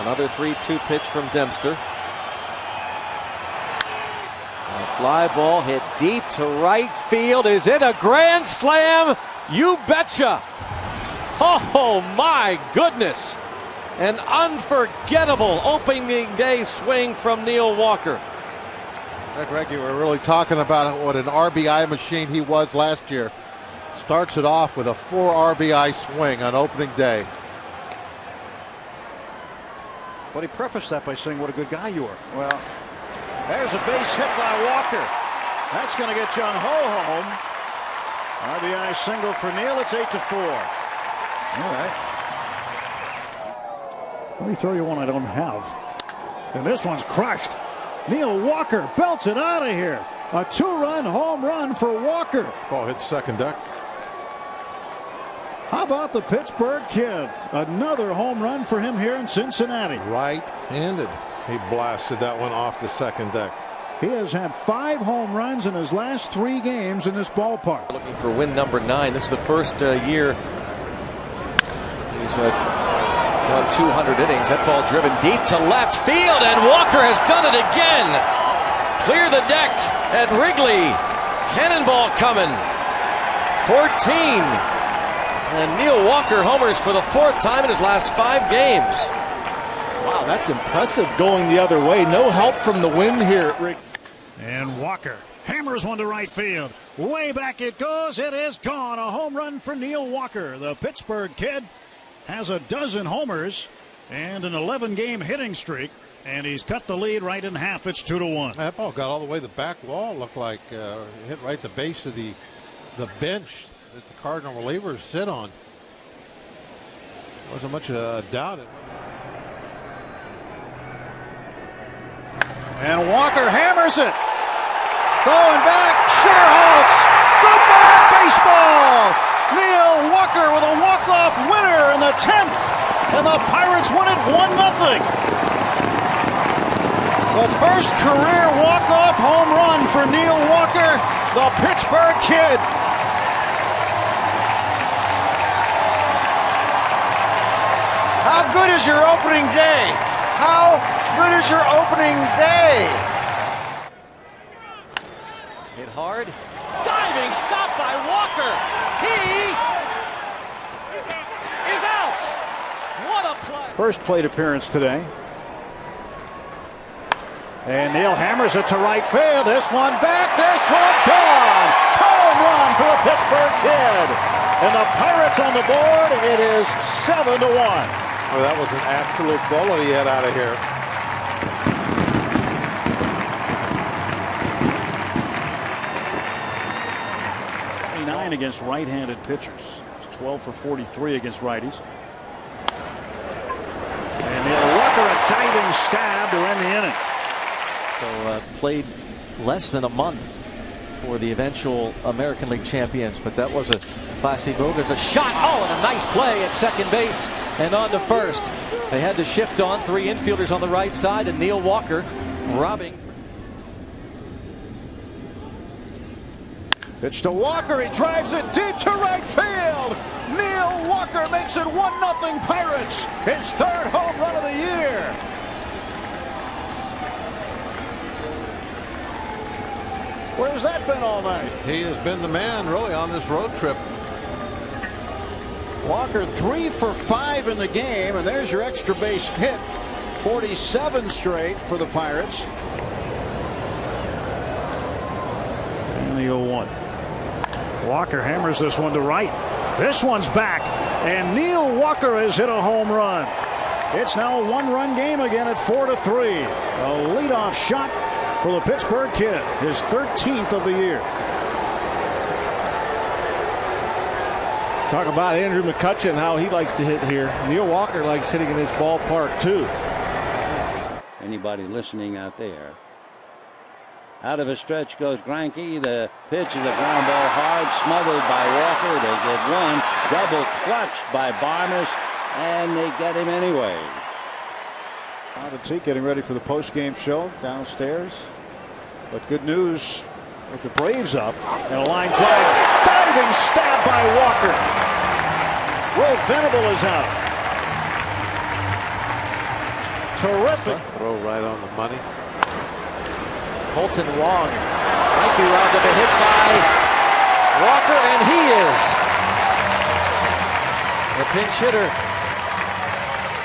Another 3-2 pitch from Dempster. A fly ball hit deep to right field. Is it a grand slam? You betcha. Oh my goodness. An unforgettable opening day swing from Neil Walker. Greg, you were really talking about what an RBI machine he was last year. Starts it off with a four RBI swing on opening day. But he prefaced that by saying what a good guy you are. Well, there's a base hit by Walker. That's going to get Jung Ho home. RBI single for Neil. It's 8 to 4. All right. Let me throw you one I don't have. And this one's crushed. Neil Walker belts it out of here. A two run home run for Walker. Ball hits second deck. How about the Pittsburgh kid? Another home run for him here in Cincinnati. Right handed. He blasted that one off the second deck. He has had five home runs in his last three games in this ballpark. Looking for win number nine. This is the first uh, year he's uh, gone 200 innings. That ball driven deep to left field, and Walker has done it again. Clear the deck at Wrigley. Cannonball coming. 14. And Neil Walker homers for the fourth time in his last five games. Wow, that's impressive going the other way. No help from the wind here. Rick. And Walker hammers one to right field. Way back it goes. It is gone. A home run for Neil Walker. The Pittsburgh kid has a dozen homers and an 11 game hitting streak. And he's cut the lead right in half. It's two to one. That ball got all the way the back wall. Looked like uh, hit right the base of the the bench that the Cardinal relievers sit on. Wasn't much uh, doubt. And Walker hammers it. Going back, Schierholtz. Goodbye, baseball. Neil Walker with a walk-off winner in the 10th. And the Pirates win it 1-0. The first career walk-off home run for Neil Walker, the Pittsburgh kid. How good is your opening day? How good is your opening day? Hit hard. Diving stop by Walker. He is out. What a play. First plate appearance today. And Neil hammers it to right field. This one back. This one gone. Home run for the Pittsburgh Kid. And the Pirates on the board. It is 7 to 1. Oh, that was an absolute bullet he had out of here. Nine against right-handed pitchers. 12 for 43 against righties. And Neil Walker a diving stab to end the inning. So uh, played less than a month for the eventual American League champions, but that was a classy move. There's a shot. Oh, and a nice play at second base and on to first. They had the shift on, three infielders on the right side, and Neil Walker robbing. Pitch to Walker. He drives it deep to right field. Neil Walker makes it 1 0 Pirates. His third home run of the year. Where's that been all night? He has been the man really on this road trip. Walker three for five in the game, and there's your extra base hit. 47 straight for the Pirates. And the 0-1. Walker hammers this one to right. This one's back, and Neil Walker has hit a home run. It's now a one-run game again at four to three. A leadoff shot for the Pittsburgh Kid, his 13th of the year. Talk about Andrew McCutchen, how he likes to hit here. Neil Walker likes hitting in this ballpark, too. Anybody listening out there? Out of a stretch goes Greinke. The pitch is a ground ball hard, smothered by Walker. They get one. Double clutched by Barmes, and they get him anyway. Odyssey getting ready for the post-game show downstairs. But good news with the Braves up and a line drive. Diving stab by Walker. Will Venable is out. Terrific. Throw right on the money. Kolten Wong might be robbed of a hit by Walker, and he is. The pinch hitter,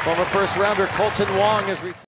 former first rounder Kolten Wong is retired.